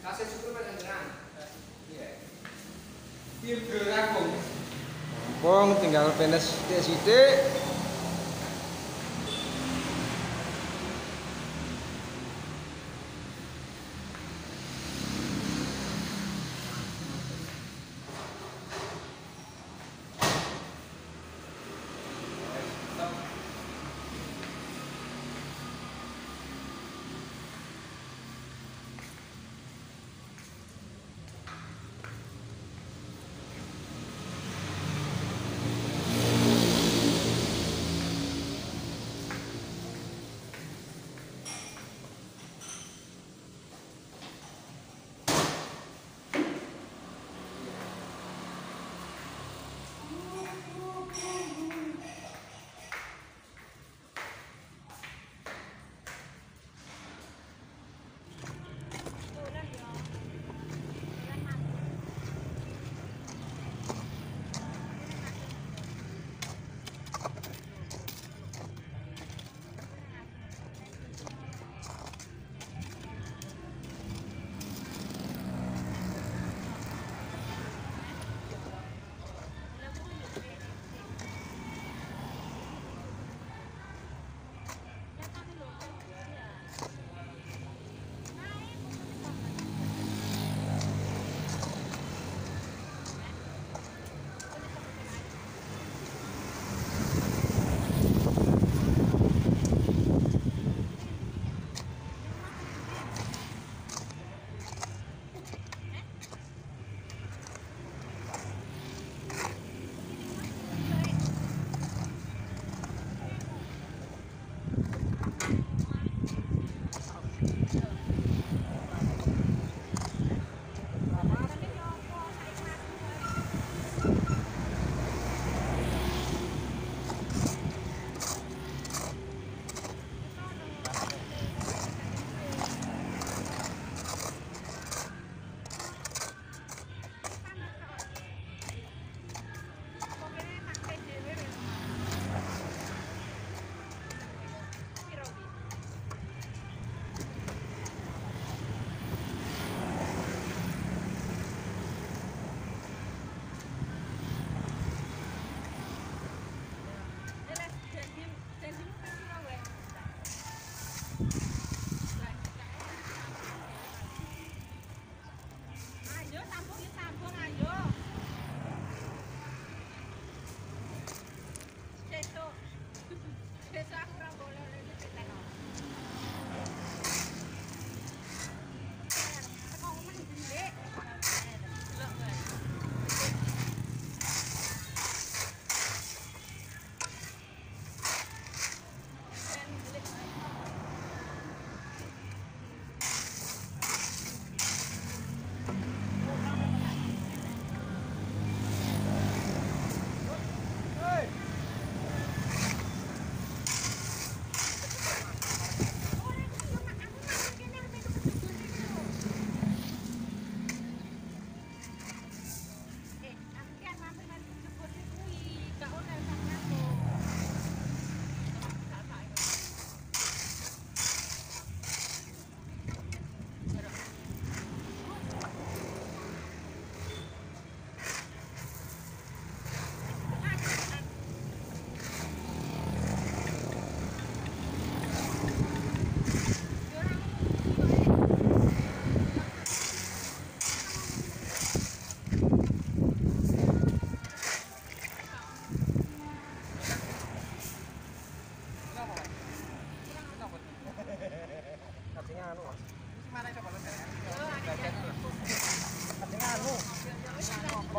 Kasih syukur pada jenengan. Tim gerak, Bung. Bung tinggal penes sithik.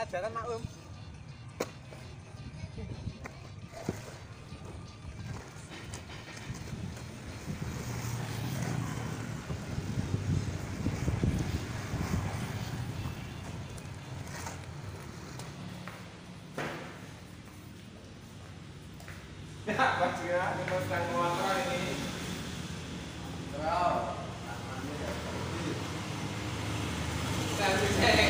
sithik-sithik. jalan maklum. Ya, pasti ya, dengan sang motor ini. Wow. Saya bisa